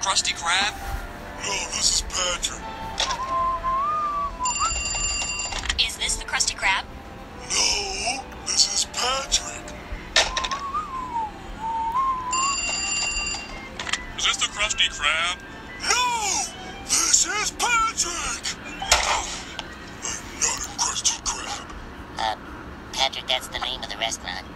Krusty Krab? No, this is Patrick. Is this the Krusty Krab? No, this is Patrick. Is this the Krusty Krab? No, this is Patrick. I'm not a Krusty Krab. Uh, Patrick, that's the name of the restaurant.